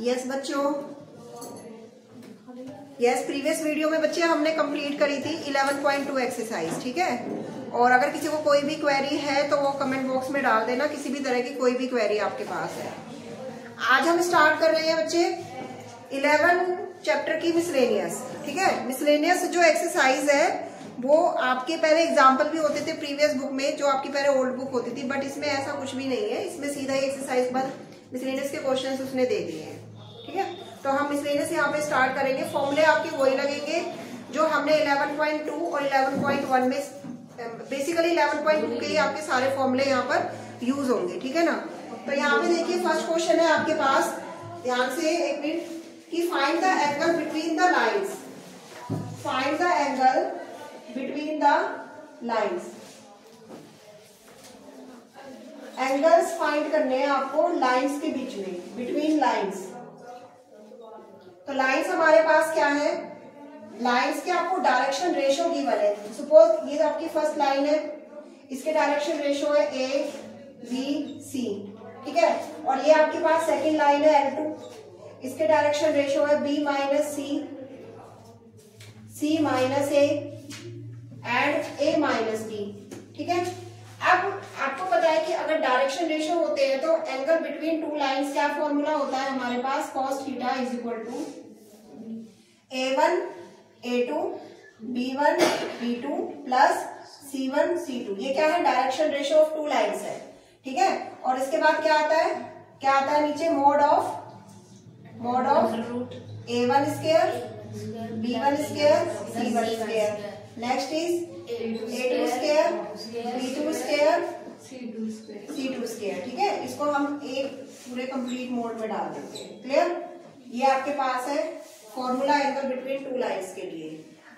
Yes बच्चों। Yes previous video में बच्चे हमने कंप्लीट करी थी 11.2 एक्सरसाइज ठीक है? और अगर किसी को कोई भी क्वेरी है तो वो कमेंट बॉक्स में डाल देना, किसी भी तरह की कोई भी क्वेरी आपके पास है। आज हम स्टार्ट कर रहे हैं बच्चे 11 चैप्टर की मिसलेनियस ठीक है? मिसलेनियस जो एक्सरसाइज है, वो आपके पहले एग्ज़ाम्पल भी होते थे प्रीवियस बुक में, जो आपकी पहले ओल्ड बुक होती थी बट इसमें ऐसा कुछ भी नहीं है। इसमें सीधा ही एक्सरसाइज पर मिसलेनियस के क्वेश्चन उसने दे दिए हैं, ठीक है? तो हम मिसलेनियस यहाँ पे स्टार्ट करेंगे। फॉर्मूले आपके वही लगेंगे जो हमने 11.2 और 11.1 में बेसिकली 11.2 के ही आपके सारे फॉर्मूले यहाँ पर यूज़ होंगे, ठीक है ना? तो यहाँ पे देखिए फ़र्स्ट क्वेश्चन है आपके पास। ध्यान से एक मिनट, कि find the angle between the lines find the angle between the lines angles find करने हैं आपको लाइंस के बीच में बिटवीन लाइंस तो लाइंस हमारे पास क्या है? लाइंस के आपको डायरेक्शन रेशो गिवन है. सपोज़ ये तो आपकी फ़र्स्ट लाइन है. इसके डायरेक्शन रेशो है ए बी सी ठीक है? और ये आपके पास सेकंड लाइन है एल टू इसके डायरेक्शन रेशो है B minus C C minus A and A minus B ठीक है? अब आपको पता है कि अगर डायरेक्शन रेशियो होते हैं तो एंगल बिटवीन टू लाइंस क्या फॉर्मूला होता है हमारे पास? Cos theta is equal to A one A two B one B two plus C one C two ये क्या है? Direction ratio of two lines है। ठीक है? और इसके बाद क्या आता है? क्या आता है नीचे? Mod of mod of root A one square B one square C one square next is A two square B two square C two square ठीक है? इसको हम एक पूरे कंप्लीट मोड में डाल देते हैं। क्लियर ये आपके पास है formula angle between two lines के लिए।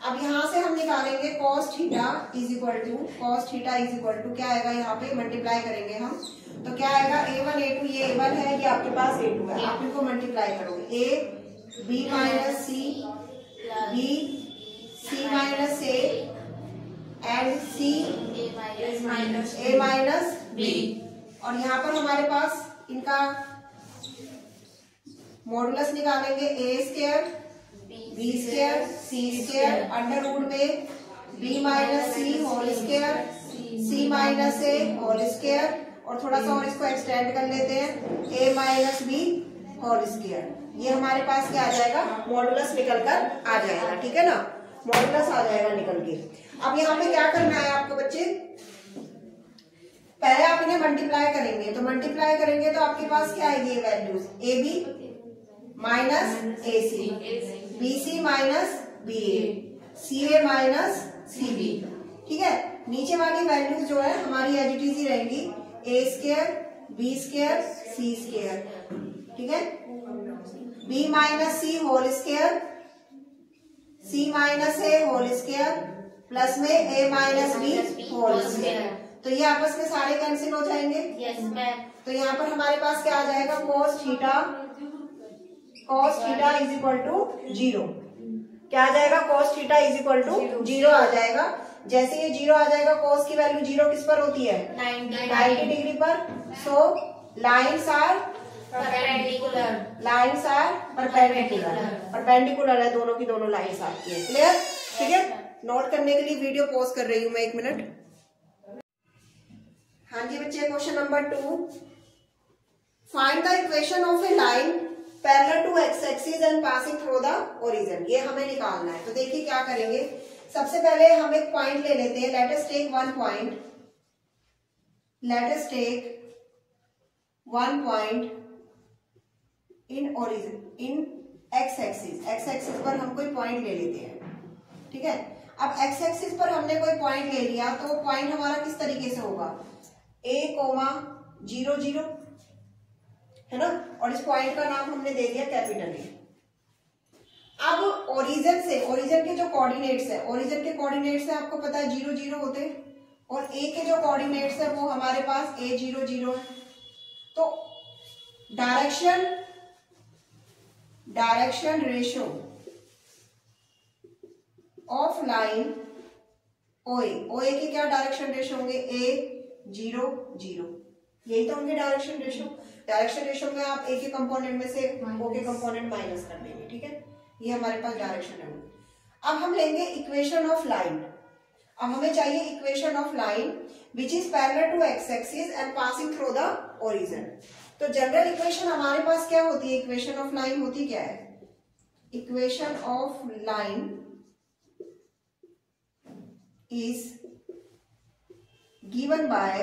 अब यहाँ से हम निकालेंगे cos theta is equal to cos theta is equal to क्या आएगा? यहाँ पे मल्टीप्लाई करेंगे हम। तो क्या आएगा? ए वन ए टू ये ए वन है, ये आपके पास ए टू है। आप इनको मल्टीप्लाई करोगे A B minus C B C minus A and C A minus B और यहाँ पर हमारे पास इनका मॉडुलस निकालेंगे A square B square C square under root में B minus C whole square C minus A whole square और थोड़ा सा और इसको एक्सटेंड कर लेते हैं। A minus B whole square ये हमारे पास क्या आ जाएगा? मॉडुलस निकल कर आ जाएगा ठीक है ना? मॉडुलस आ जाएगा निकल के। अब यहाँ पे क्या करना है आपको बच्चे? पहले आप इन्हें मल्टीप्लाई करेंगे। तो मल्टीप्लाई करेंगे तो आपके पास क्या आएगी values A B minus A C B C minus B A C A minus C B ठीक है? नीचे वाली वैल्यूज़ जो है, हमारी एच ही रहेंगी। A square B square C square ठीक है? B minus C whole square C minus A whole square plus में ए माइनस बी होल तो ये आपस में सारे कैंसिल हो जाएँगे? यस तो यहाँ पर हमारे पास क्या आ जाएगा? Cos theta cos theta is equal to zero क्या आ जाएगा? Cos theta is equal to zero आ जाएगा। जैसे ये ज़ीरो आ जाएगा कॉस की वैल्यू ज़ीरो किस पर होती है? नाइन्टी डिग्री पर। So lines are perpendicular lines are perpendicular perpendicular है दोनों की दोनों लाइन्स आपकी है क्लियर ठीक है? नोट करने के लिए वीडियो पॉज कर रही हूँ मैं एक मिनट। हाँ जी बच्चे question number two find the equation of a line parallel to X axis and passing through the origin ये हमें निकालना है। तो देखिए क्या करेंगे। सबसे पहले हम एक पॉइंट ले लेते हैं। Let us take one point let us take one point in origin in X axis X axis पर हम कोई पॉइंट ले लेते हैं। ठीक है? अब एक्स एक्सिस पर हमने कोई पॉइंट ले लिया तो पॉइंट हमारा किस तरीके से होगा? ए कोमा ज़ीरो ज़ीरो है ना? और इस पॉइंट का नाम हमने दे दिया कैपिटल ए अब ओरिजिन से ओरिजिन के जो कोऑर्डिनेट्स है ओरिजिन के कोऑर्डिनेट्स है आपको पता है ज़ीरो ज़ीरो होते हैं। और ए के जो कोऑर्डिनेट्स है वो हमारे पास ए ज़ीरो ज़ीरो है। तो direction direction ratio of line OA OA के क्या डायरेक्शन रेशियो होंगे? ए ज़ीरो ज़ीरो यही तो होंगे डायरेक्शन रेशो डायरेक्शन रेशो में आप ए के कंपोनेंट में से ओ के कंपोनेंट माइनस कर देंगे ठीक है? ये हमारे पास डायरेक्शन है। अब हम लेंगे इक्वेशन ऑफ़ लाइन अब हमें चाहिए equation of line which is parallel to X axis and passing through the origin तो जनरल इक्वेशन हमारे पास क्या होती है? इक्वेशन ऑफ़ लाइन होती क्या है? Equation of line is given by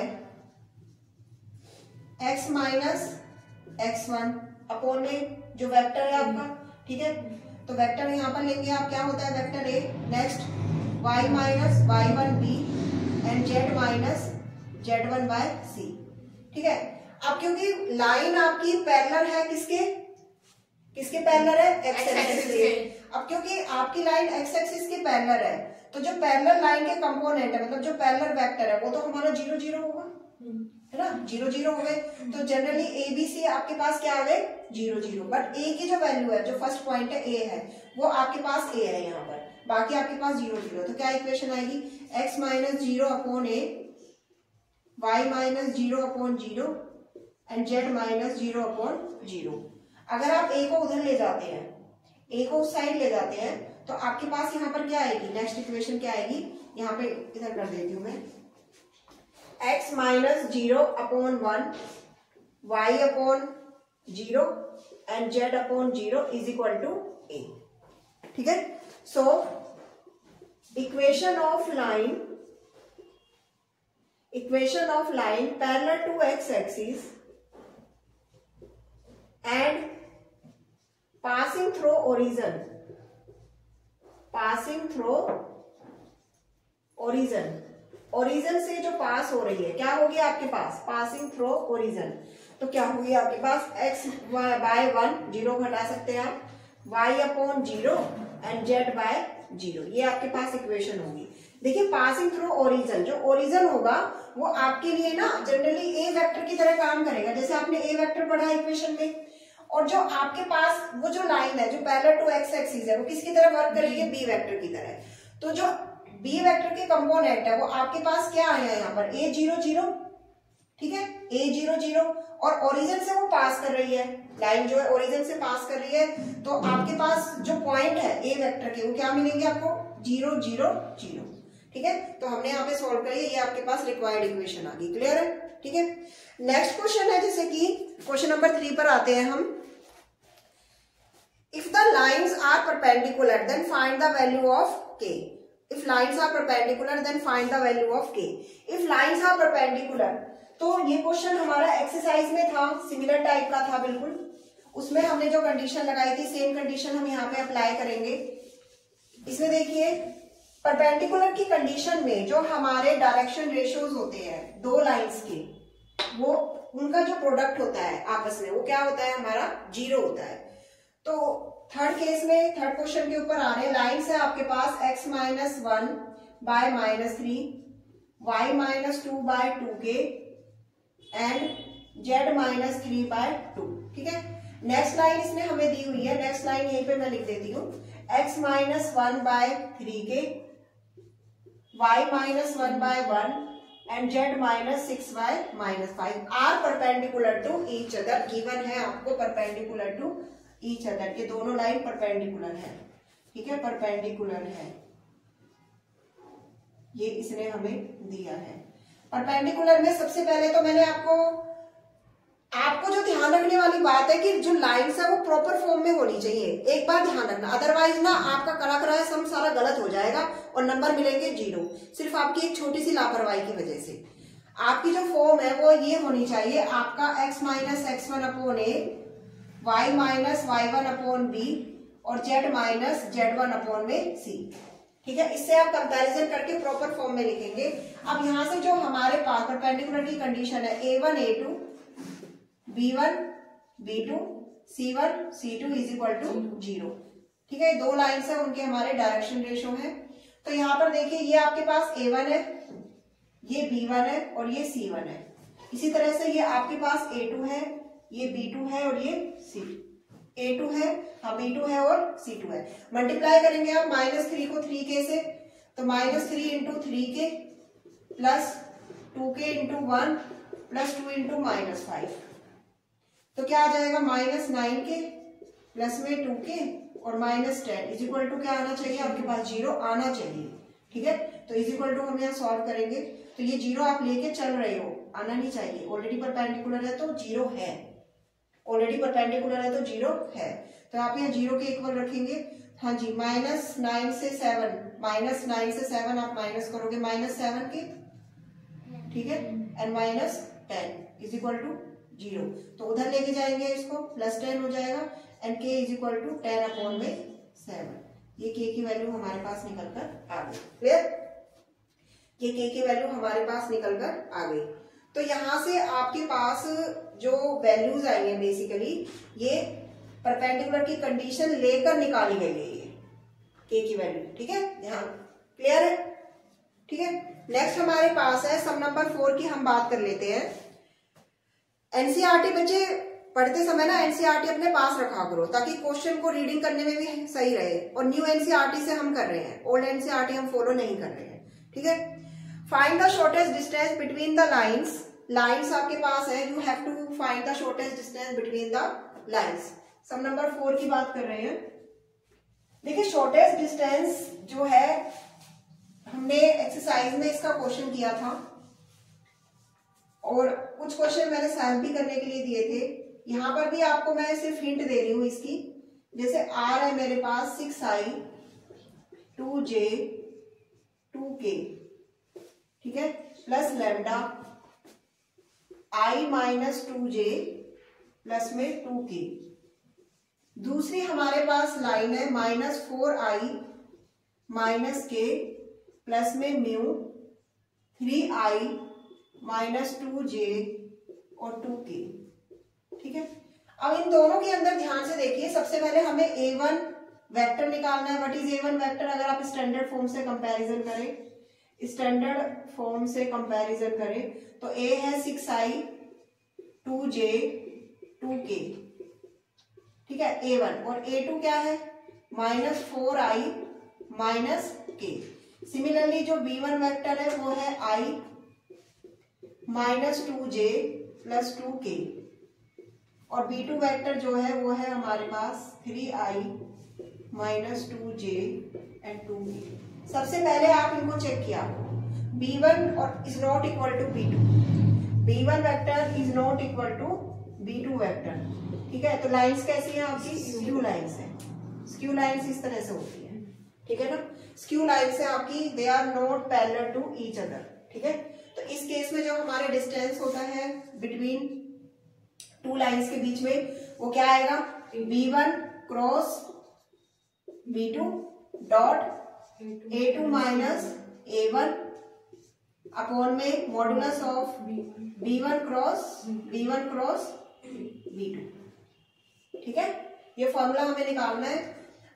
X minus X one upon में जो वेक्टर है आपका ठीक है? तो वेक्टर यहाँ पर लेंगे आप क्या होता है vector A next Y minus Y one B and Z minus Z one by C ठीक है? अब क्योंकि लाइन आपकी पैरलर है किसके? किसके पैरलर है? एक्स एक्सिस के। अब क्योंकि आपकी लाइन एक्स एक्सिस के पैरलर है तो जो पैरलर लाइन के कंपोनेंट है मतलब जो पैरलर वेक्टर है, वो तो हमारा ज़ीरो ज़ीरो होगा, है ना? ज़ीरो ज़ीरो हो गए तो जनरली ए बी सी आपके पास क्या आ गए? ज़ीरो ज़ीरो बट ए की जो वैल्यू है, जो फ़र्स्ट पॉइंट है ए है, वो आपके पास ए है यहाँ पर। बाकी आपके पास ज़ीरो ज़ीरो तो क्या इक्वेशन आएगी? X minus zero upon A Y minus zero upon zero and Z minus zero upon zero अगर आप ए को उधर ले जाते हैं ए को उस साइड ले जाते हैं तो आपके पास यहाँ पर क्या आएगी? नेक्स्ट इक्वेशन क्या आएगी? यहाँ पे इधर कर देती हूँ मैं। X minus zero upon one y upon zero and z upon zero is equal to a ठीक है? So equation of line equation of line parallel to x axis and passing through origin passing through origin origin से जो पास हो रही है, क्या होगी आपके पास? पासिंग थ्रो ओरिजन तो क्या होगी आपके पास? एक्स बाय वन ज़ीरो घटा सकते हैं आप। Y upon zero and z by zero ये आपके पास इक्वेशन होगी। देखिए पासिंग थ्रू ओरिजन जो ओरिजन होगा, वो आपके लिए ना जनरली ए वेक्टर की तरह काम करेगा। जैसे आपने ए वेक्टर पढ़ा इक्वेशन में और जो आपके पास वो जो लाइन है, जो पैरेलल टू एक्स एक्सिस है, वो किसकी तरह वर्क करेगी बी वेक्टर की तरह तो जो बी वेक्टर के कंपोनेंट है, वो आपके पास क्या आया है यहाँ पर? ए ज़ीरो ज़ीरो ठीक है? ए ज़ीरो ज़ीरो और ओरिजिन से वो पास कर रही है। लाइन जो है ओरिजिन से पास कर रही है। तो आपके पास जो पॉइंट है ए वेक्टर के, वो क्या मिलेंगे आपको? ज़ीरो ज़ीरो ज़ीरो ठीक है? तो हमने यहाँ पे सॉल्व करिए ये आपके पास रिक्वायर्ड इक्वेशन आ गई। क्लियर है? ठीक है? नेक्स्ट क्वेश्चन है, जैसे कि क्वेश्चन नंबर थ्री पर आते हैं हम। If the lines are perpendicular then find the value of k if lines are perpendicular, then find the value of k. If lines are perpendicular तो ये क्वेश्चन हमारा एक्सरसाइज में था सिमिलर टाइप का था बिल्कुल। उसमें हमने जो कंडीशन लगाई थी सेम कंडीशन हम यहाँ पे अप्लाई करेंगे। इसमें देखिए परपेंडिकुलर की कंडीशन में जो हमारे डायरेक्शन रेशियोज होते हैं, दो लाइंस के वो, उनका जो प्रोडक्ट होता है आपस में, वो क्या होता है? हमारा ज़ीरो होता है। तो थर्ड केस में थर्ड क्वेश्चन के ऊपर आ रहे लाइन्स है आपके पास x minus one by minus three y minus two by two k and z minus three by two ठीक है? नेक्स्ट लाइन इसमें हमें दी हुई है। नेक्स्ट लाइन यहीं पे मैं लिख देती हूँ। X minus one by three k y minus one by one and z minus six y minus five are perpendicular to each other given है आपको परपेंडिकुलर टू ईच अदर ये दोनों लाइन परपेंडिकुलर है। ठीक है? परपेंडिकुलर है। ये इसने हमें दिया है। परपेंडिकुलर में सबसे पहले तो मैंने आपको आपको जो ध्यान रखने वाली बात है कि जो लाइन्स है वो प्रॉपर फॉर्म में होनी चाहिए। एक बार ध्यान रखना। अदरवाइज़ ना आपका कड़ा करा सम सारा गलत हो जाएगा और नंबर मिलेंगे ज़ीरो सिर्फ़ आपकी एक छोटी सी लापरवाही की वजह से। आपकी जो फॉर्म है वो ये होनी चाहिए, आपका x minus x one upon a y minus y one upon b और z minus z one upon में सी ठीक है? इससे आप कंपैरिजन करके प्रॉपर फॉर्म में लिखेंगे। अब यहाँ से जो हमारे पास परपेंडिकुलर की कंडीशन है a one a two b one b two c one c two is equal to zero ठीक है? दो लाइन्स है, उनके हमारे डायरेक्शन रेशो है। तो यहाँ पर देखिए, ये आपके पास ए वन है, ये बी वन है और ये सी वन है। इसी तरह से ये आपके पास ए टू है, ये बी टू है और ये सी ए टू है हाँ बी टू है और सी टू है। मल्टीप्लाई करेंगे आप माइनस थ्री को थ्री के से। तो minus three into three k plus two k into one plus two into minus five तो क्या आ जाएगा? माइनस नाइन के, प्लस में टू के और minus ten. Is equal to क्या आना चाहिए? आपके पास ज़ीरो आना चाहिए। ठीक है? तो इज़ इक्वल टू हम यहाँ सॉल्व करेंगे। तो ये ज़ीरो आप लेके चल रहे हो। आना नहीं चाहिए। ऑलरेडी परपेंडिकुलर है तो ज़ीरो है। ऑलरेडी परपेंडिकुलर है तो ज़ीरो है। तो आप यहाँ ज़ीरो के इक्वल रखेंगे। हाँ जी, माइनस नाइन से सेवन। माइनस नाइन से सेवन आप माइनस करोगे। Minus seven k. ठीक है? And minus ten is equal to zero. तो उधर लेके जाएँगे इसको प्लस टेन हो जाएगा and k is equal to ten upon में सेवन ये के की वैल्यू हमारे पास निकल कर आ गई। क्लियर ये के की वैल्यू हमारे पास निकल कर आ गई। तो यहाँ से आपके पास जो वैल्यूज़ आई है बेसिकली ये परपेंडिकुलर की कंडीशन लेकर निकाली गई है ये के की वैल्यू ठीक है? ध्यान। क्लियर है? ठीक है? नेक्स्ट हमारे पास है सम नंबर फोर की हम बात कर लेते हैं। एनसीआरटी बच्चे पढ़ते समय ना एनसीआरटी अपने पास रखा करो, ताकि क्वेश्चन को रीडिंग करने में भी सही रहे। और न्यू एनसीआरटी से हम कर रहे हैं। ओल्ड एनसीआरटी हम फॉलो नहीं कर रहे हैं। ठीक है? Find the shortest distance between the lines lines आपके पास है। You have to find the shortest distance between the lines sum number four की बात कर रहे हैं। देखिए शॉर्टेस्ट डिस्टेंस जो है, हमने एक्सरसाइज में इसका क्वेश्चन किया था। और कुछ क्वेश्चन मैंने सॉल्व भी करने के लिए दिए थे। यहाँ पर भी आपको मैं सिर्फ़ हिंट दे रही हूँ इसकी। जैसे आर है मेरे पास six i two j two k ठीक है? Plus lambda i minus two j plus में टू के दूसरी हमारे पास लाइन है minus four i minus k plus में mu three i minus two j और टू के, ठीक है? अब इन दोनों के अंदर ध्यान से देखिए, सबसे पहले हमें ए वन वैक्टर निकालना है। What is a one vector अगर आप स्टैंडर्ड फॉर्म से कंपैरिजन करें स्टैंडर्ड फॉर्म से कंपैरिजन करें तो ए है six i two j two k ठीक है? ए वन और ए टू क्या है? Minus four i minus k similarly जो बी वन वैक्टर है, वो है i minus two j plus two k. और बी टू वैक्टर जो है, वो है हमारे पास three i minus two j and two b सबसे पहले आप इनको चेक किया। बी वन और is not equal to b two. B one vector is not equal to b two vector. ठीक है? तो लाइंस कैसी हैं आपकी? स्क्यू लाइंस है। स्क्यू लाइंस इस तरह से होती है। ठीक है ना? स्क्यू लाइंस है आपकी। They are not parallel to each other. ठीक है? तो इस केस में जो हमारे डिस्टेंस होता है बिटवीन टू लाइंस के बीच में, वो क्या आएगा? B one cross b two dot a two minus a one upon में modulus of b one cross b one cross b two ठीक है? ये फॉर्मूला हमें निकालना है।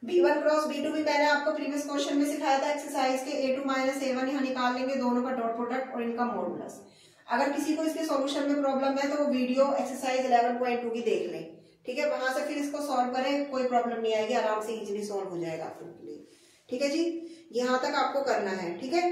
B one cross b two भी मैंने आपको प्रीवियस क्वेश्चन में सिखाया था एक्सरसाइज के a two minus a one यहाँ निकाल लेंगे, दोनों का डॉट प्रोडक्ट और इनका मॉडुलस अगर किसी को इसके सॉल्यूशन में प्रॉब्लम है तो वो वीडियो एक्सरसाइज 11.2 की देख लें। ठीक है, वहाँ से फिर इसको सॉल्व करें, कोई प्रॉब्लम नहीं आएगी, आराम से इजिली सॉल्व हो जाएगा आपके लिए। ठीक है जी? यहाँ तक आपको करना है। ठीक है?